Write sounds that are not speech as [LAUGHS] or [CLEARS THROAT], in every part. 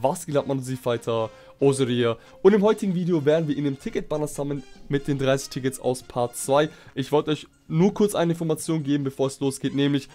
was geht man Fighter, Oseria. Und im heutigen Video werden wir in dem Ticket-Banner sammeln mit den 30 Tickets aus Part 2. Ich wollte euch nur kurz eine Information geben, bevor es losgeht, nämlich...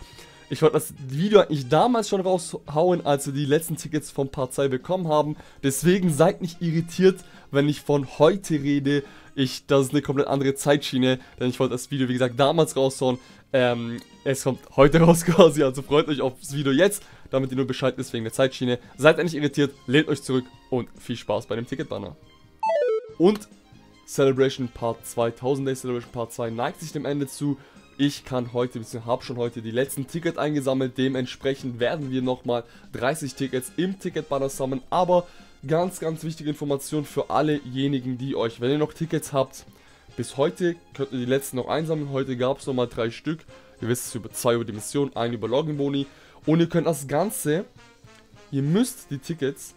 Ich wollte das Video eigentlich damals schon raushauen, als wir die letzten Tickets von Part 2 bekommen haben. Deswegen seid nicht irritiert, wenn ich von heute rede. Ich, das ist eine komplett andere Zeitschiene, denn ich wollte das Video, wie gesagt, damals raushauen. Ähm, es kommt heute [LAUGHS] raus quasi, also freut euch auf das Video jetzt, damit ihr nur Bescheid wisst wegen der Zeitschiene. Seid nicht irritiert, lehnt euch zurück und viel Spaß bei dem Ticketbanner. Und Celebration Part 2, 1000 Day Celebration Part 2 neigt sich dem Ende zu. Ich kann heute, bzw. habe schon heute die letzten Tickets eingesammelt. Dementsprechend werden wir nochmal 30 Tickets im Ticketbanner sammeln. Aber ganz, ganz wichtige Information für allejenigen, die euch, wenn ihr noch Tickets habt, bis heute könnt ihr die letzten noch einsammeln. Heute gab es nochmal drei Stück. Ihr wisst es über zwei über die Mission, ein über Login-Boni. Und ihr könnt das Ganze, ihr müsst die Tickets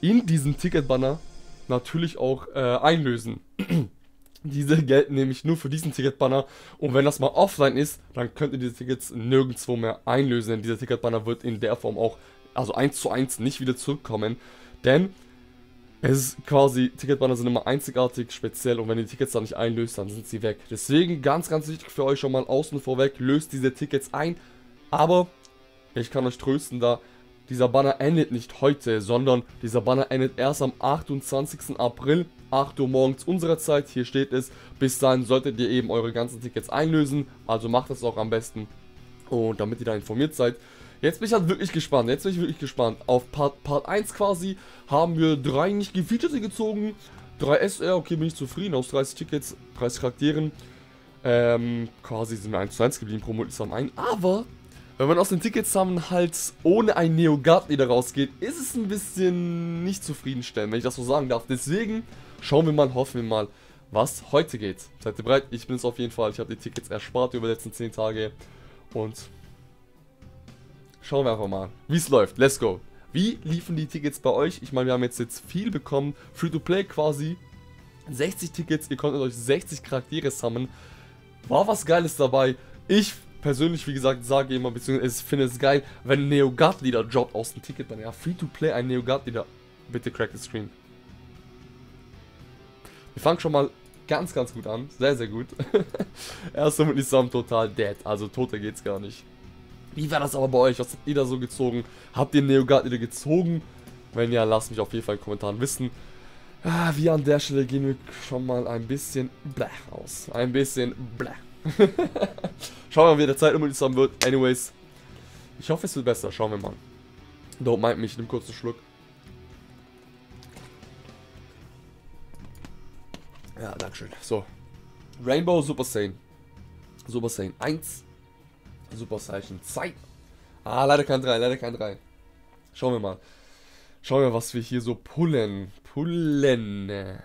in diesem Ticketbanner natürlich auch äh, einlösen. [CLEARS THROAT] Diese gelten nämlich nur für diesen Ticketbanner. Und wenn das mal offline ist, dann könnt ihr diese Tickets nirgendwo mehr einlösen, denn dieser Ticketbanner wird in der Form auch, also 1 zu 1 nicht wieder zurückkommen, denn es ist quasi, Ticketbanner sind immer einzigartig, speziell. Und wenn ihr die Tickets dann nicht einlöst, dann sind sie weg. Deswegen ganz, ganz wichtig für euch schon mal außen vorweg, löst diese Tickets ein, aber ich kann euch trösten, da dieser Banner endet nicht heute, sondern dieser Banner endet erst am 28. April 8 Uhr morgens unserer Zeit, hier steht es. Bis dahin solltet ihr eben eure ganzen Tickets einlösen, also macht das auch am besten. Und damit ihr da informiert seid. Jetzt bin ich halt wirklich gespannt, jetzt bin ich wirklich gespannt. Auf Part, Part 1 quasi haben wir drei nicht gefeaturete gezogen. 3 SR, okay, bin ich zufrieden, aus 30 Tickets, 30 Charakteren. Ähm, quasi sind wir 1 zu 1 geblieben pro Multisum ein. Aber, wenn man aus den Tickets halt ohne ein Neo-Guard wieder rausgeht, ist es ein bisschen nicht zufriedenstellend, wenn ich das so sagen darf. Deswegen Schauen wir mal, hoffen wir mal, was heute geht. Seid ihr bereit? Ich bin es auf jeden Fall. Ich habe die Tickets erspart über die letzten 10 Tage. Und schauen wir einfach mal, wie es läuft. Let's go. Wie liefen die Tickets bei euch? Ich meine, wir haben jetzt, jetzt viel bekommen. Free-to-Play quasi. 60 Tickets, ihr konntet euch 60 Charaktere sammeln. War was Geiles dabei. Ich persönlich, wie gesagt, sage immer, beziehungsweise finde es geil, wenn Neo-Guard-Leader droppt aus dem Ticket. Dann ja, Free-to-Play ein Neo-Guard-Leader. Bitte crack the screen. Wir fangen schon mal ganz, ganz gut an. Sehr, sehr gut. [LAUGHS] Erster mit Nissan total dead. Also toter geht's gar nicht. Wie war das aber bei euch? Was habt ihr da so gezogen? Habt ihr Neogard wieder gezogen? Wenn ja, lasst mich auf jeden Fall in den Kommentaren wissen. Ah, wir an der Stelle gehen wir schon mal ein bisschen bläh aus. Ein bisschen bläh. [LAUGHS] Schauen wir mal, wie der Zeit immer zusammen wird. Anyways, ich hoffe, es wird besser. Schauen wir mal. Don't mind mich, nimm kurz einen Schluck. Ja, dankeschön. So. Rainbow Super Saiyan. Super Saiyan 1. Super Saiyan 2. Ah, leider kein 3, leider kein 3. Schauen wir mal. Schauen wir, was wir hier so pullen. Pullen.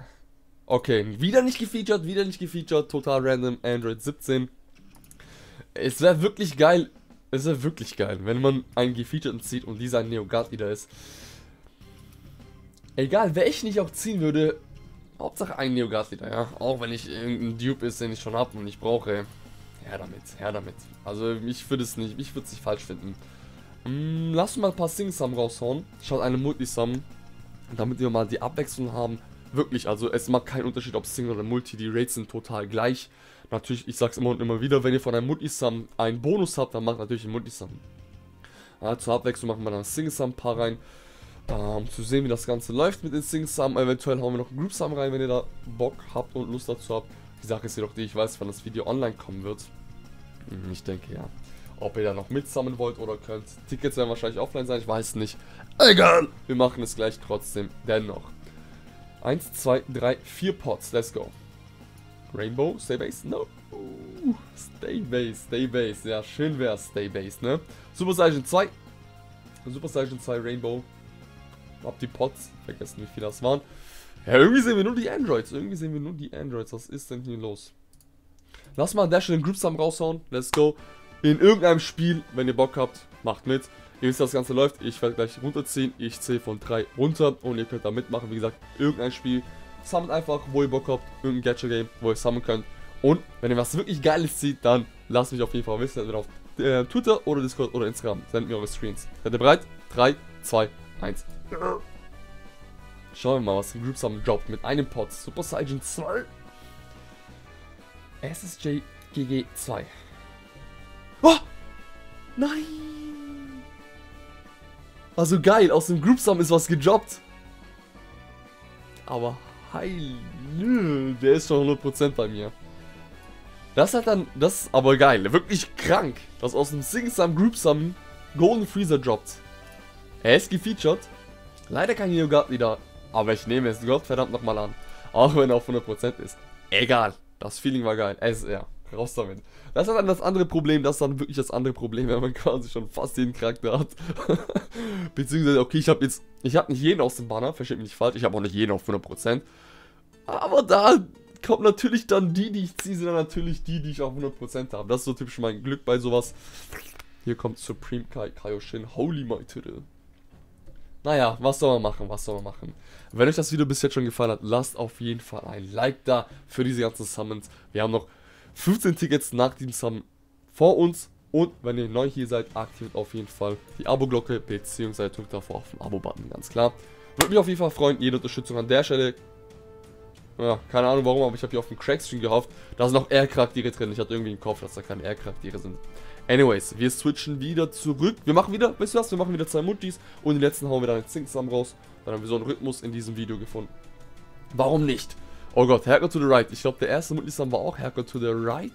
Okay, wieder nicht gefeatured, wieder nicht gefeatured. Total random Android 17. Es wäre wirklich geil. Es wäre wirklich geil, wenn man einen gefeatureden zieht und dieser ein Neogard wieder ist. Egal, welchen ich auch ziehen würde, Hauptsache ein Neogas wieder, ja. Auch wenn ich irgendein Dupe ist, den ich schon habe und ich brauche. Her damit, her damit. Also ich würde es nicht, ich würde es nicht falsch finden. Hm, lass mal ein paar Sing-Sum raushauen. Schaut eine Multisum. Damit wir mal die Abwechslung haben. Wirklich, also es macht keinen Unterschied, ob Single oder Multi, die Rates sind total gleich. Natürlich, ich sag's immer und immer wieder, wenn ihr von einem Multisum einen Bonus habt, dann macht natürlich ein Multisum. Ja, zur Abwechslung machen wir dann Sing-Sum-Paar rein um zu sehen, wie das Ganze läuft mit den Sing-Sum. Eventuell hauen wir noch Group-Sum rein, wenn ihr da Bock habt und Lust dazu habt. Die Sache ist jedoch die, ich weiß, wann das Video online kommen wird. Hm, ich denke ja. Ob ihr da noch mitsammeln wollt oder könnt. Tickets werden wahrscheinlich offline sein, ich weiß nicht. Egal! Wir machen es gleich trotzdem dennoch. 1, 2, 3, 4 Pots, let's go. Rainbow, Stay Base, no. Stay Base, Stay Base, ja, schön wär's, Stay Base, ne? Super Saiyan 2. Super Saiyan 2 Rainbow, hab die Pots vergessen, wie viele das waren. Ja, irgendwie sehen wir nur die Androids. Irgendwie sehen wir nur die Androids. Was ist denn hier los? Lass mal an der Stelle den Group Sum raushauen. Let's go. In irgendeinem Spiel, wenn ihr Bock habt, macht mit. Ihr wisst, das Ganze läuft. Ich werde gleich runterziehen. Ich zähle von 3 runter und ihr könnt da mitmachen. Wie gesagt, irgendein Spiel. Sammelt einfach, wo ihr Bock habt. Irgendein Gadget-Game, wo ihr sammeln könnt. Und wenn ihr was wirklich Geiles zieht, dann lasst mich auf jeden Fall wissen. Entweder auf äh, Twitter oder Discord oder Instagram. Sendet mir eure Screens. Seid ihr bereit? 3, 2, 1. Schauen wir mal, was die Groups haben droppt mit einem Pot. Super Saiyan 2. SSJ GG 2. Oh! Nein! Also geil, aus dem Group Sum ist was gedroppt. Aber heil, der ist schon 100% bei mir. Das hat dann, das ist aber geil, wirklich krank, dass aus dem Sing Sum Group Sum Golden Freezer droppt. Er ist gefeatured. Leider kein Neo wieder, aber ich nehme es Gott verdammt nochmal an. Auch wenn er auf 100% ist. Egal, das Feeling war geil. SR, raus damit. Das ist dann das andere Problem, das ist dann wirklich das andere Problem, wenn man quasi schon fast jeden Charakter hat. [LAUGHS] Beziehungsweise, okay, ich habe jetzt, ich habe nicht jeden aus dem Banner, versteht mich nicht falsch, ich habe auch nicht jeden auf 100%. Aber da kommt natürlich dann die, die ich ziehe, sind dann natürlich die, die ich auf 100% habe. Das ist so typisch mein Glück bei sowas. Hier kommt Supreme Kai Kaioshin, Holy My Titel. Naja, was soll man machen, was soll man machen. Wenn euch das Video bis jetzt schon gefallen hat, lasst auf jeden Fall ein Like da für diese ganzen Summons. Wir haben noch 15 Tickets nach diesem Summon vor uns. Und wenn ihr neu hier seid, aktiviert auf jeden Fall die Abo-Glocke, beziehungsweise drückt davor auf den Abo-Button, ganz klar. Würde mich auf jeden Fall freuen, jede Unterstützung an der Stelle. Ja, keine Ahnung warum, aber ich habe hier auf dem Crackstream gehofft, da sind noch R-Charaktere drin. Ich hatte irgendwie im Kopf, dass da keine R-Charaktere sind. Anyways, wir switchen wieder zurück. Wir machen wieder, weißt du was, wir machen wieder zwei Multis und den letzten hauen wir dann Zink zusammen raus. Dann haben wir so einen Rhythmus in diesem Video gefunden. Warum nicht? Oh Gott, Haircut to the Right. Ich glaube, der erste Multisam war auch Haircut to the Right.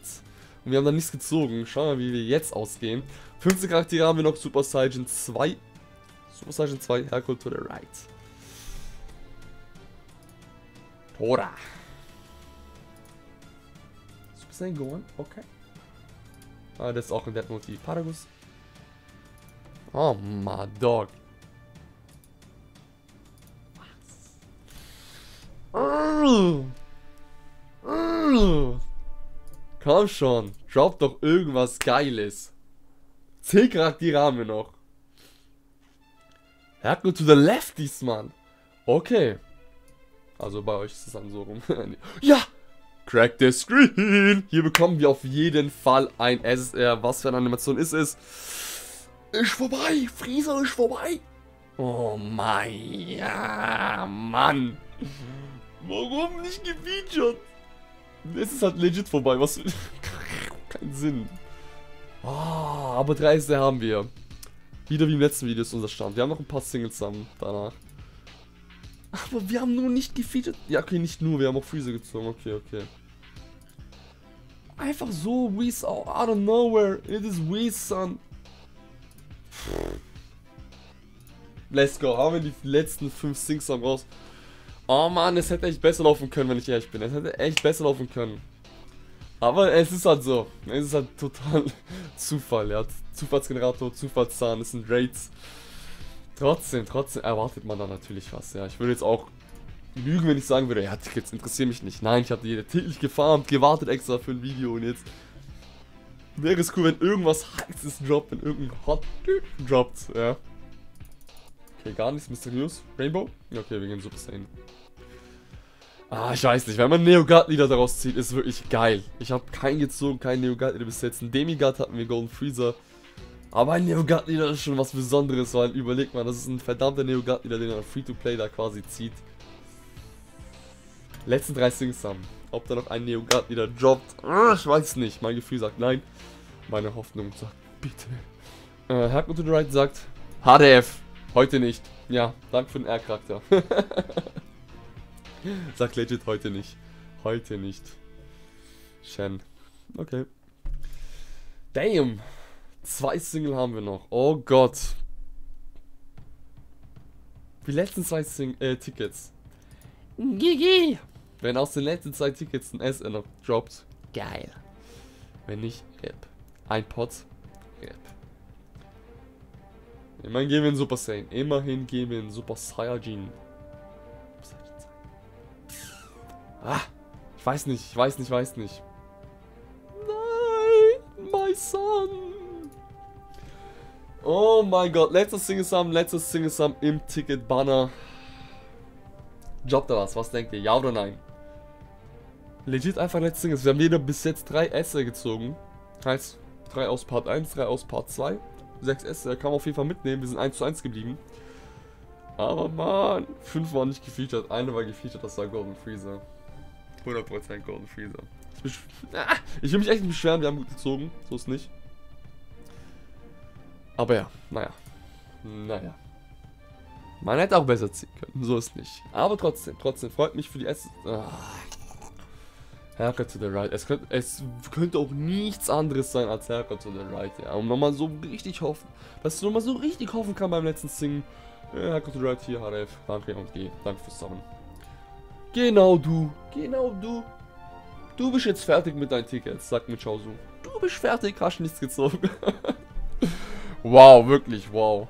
Und wir haben dann nichts gezogen. Schauen wir mal, wie wir jetzt ausgehen. 15 Charaktere haben wir noch. Super Saiyan 2. Super Saiyan 2, Haircut to the Right. Tora. Super Saiyan Go on. Okay. Ah, das ist auch in der Multi. Paragus. Oh, my dog. Komm schon, drop doch irgendwas Geiles. 10 Charaktere haben wir noch. Herkel to the lefties, Mann. Okay. Also bei euch ist es dann so rum. [LAUGHS] ja! Crack the screen! Hier bekommen wir auf jeden Fall ein SSR. Was für eine Animation ist es? Ist vorbei! Freezer ist vorbei! Oh mein ja, Mann! Warum nicht gefeatured? Es ist halt legit vorbei, was... [LAUGHS] Kein Sinn. Oh, aber 30 haben wir. Wieder wie im letzten Video ist unser Stand. Wir haben noch ein paar Singles zusammen danach. Aber wir haben nur nicht gefeatured. Ja, okay, nicht nur. Wir haben auch Freezer gezogen. Okay, okay. Einfach so, we saw out of nowhere. It is we, son. Let's go. Haben wir die letzten 5 Sings raus. Oh man, es hätte echt besser laufen können, wenn ich ehrlich bin. Es hätte echt besser laufen können. Aber es ist halt so. Es ist halt total [LAUGHS] Zufall, ja. Zufallsgenerator, Zufallszahn, es sind Raids. Trotzdem, trotzdem erwartet man da natürlich was, ja. Ich würde jetzt auch lügen, wenn ich sagen würde, ja, Tickets interessieren mich nicht. Nein, ich habe die täglich gefarmt, gewartet extra für ein Video und jetzt wäre es cool, wenn irgendwas heißes droppt, wenn irgendein Hot droppt, ja. Okay, gar nichts mysteriös. Rainbow? Okay, wir gehen Super Saiyan. Ah, ich weiß nicht. Wenn man Neogard-Lieder daraus zieht, ist wirklich geil. Ich habe keinen gezogen, keinen Neogard-Lieder bis jetzt. Ein Demigard hatten wir Golden Freezer. Aber ein Neogard-Lieder ist schon was Besonderes, weil überlegt mal, das ist ein verdammter Neogard-Lieder, den man Free-to-Play da quasi zieht. Letzten drei Sings haben. Ob da noch ein Neogard wieder droppt, ah, ich weiß nicht. Mein Gefühl sagt nein. Meine Hoffnung sagt bitte. Äh, Hackman to the Right sagt HDF. Heute nicht. Ja, danke für den R-Charakter. [LAUGHS] [LAUGHS] Sag legit heute nicht. Heute nicht. Shen. Okay. Damn. Zwei Single haben wir noch. Oh Gott. Die letzten zwei Sing äh, Tickets. GG. Wenn aus den letzten zwei Tickets ein SN noch droppt. Geil. Wenn nicht, RIP. Ein Pot. RIP. Immerhin gehen wir in Super Saiyan. Immerhin gehen wir in Super Saiyajin. Ah, ich weiß nicht, ich weiß nicht, ich weiß nicht. Nein, my son. Oh mein Gott, letztes Single-Sum, letztes Single-Sum im Ticket-Banner. Job da was, was denkt ihr? Ja oder nein? Legit einfach letztes Single. Wir haben jeder bis jetzt drei Esse gezogen. Heißt, drei aus Part 1, drei aus Part 2. 6 S, kann man auf jeden Fall mitnehmen. Wir sind 1 zu 1 geblieben. Aber man, fünf waren nicht gefeatured, eine war gefeatured, das war Golden Freezer. 100% Golden Freezer. Ich, ah, ich will mich echt nicht beschweren, wir haben gut gezogen, so ist nicht. Aber ja, naja. Naja. Man hätte auch besser ziehen können, so ist nicht. Aber trotzdem, trotzdem freut mich für die S. Ah. Haircut to the right. Es könnte, es könnte auch nichts anderes sein als Haircut to the right, ja. Und nochmal so richtig hoffen, dass du nochmal so richtig hoffen kann beim letzten Singen. Haircut to the right hier, HRF. Danke und geh. Danke fürs Sammeln. Genau du. Genau du. Du bist jetzt fertig mit deinen Tickets, sagt mir Chao Du bist fertig, hast nichts gezogen. [LAUGHS] wow, wirklich, wow.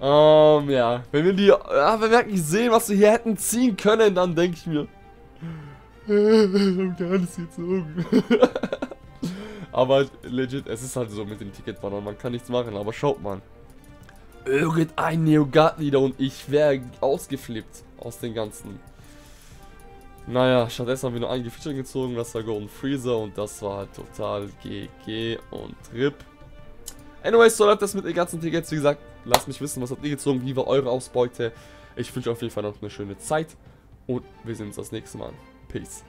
Ähm, ja. Wenn wir die, ja, wenn wir wirklich sehen, was wir hier hätten ziehen können, dann denke ich mir. [LAUGHS] gar nichts gezogen. [LAUGHS] aber legit, es ist halt so mit dem Ticketbanner, man kann nichts machen, aber schaut mal. Irgendein Neogat-Lieder und ich wäre ausgeflippt aus den ganzen. Naja, stattdessen haben wir nur ein Feature gezogen, das war Golden Freezer und das war halt total GG und RIP. Anyways, so läuft das mit den ganzen Tickets. Wie gesagt, lasst mich wissen, was habt ihr gezogen, wie war eure Ausbeute. Ich wünsche auf jeden Fall noch eine schöne Zeit und wir sehen uns das nächste Mal. Peace.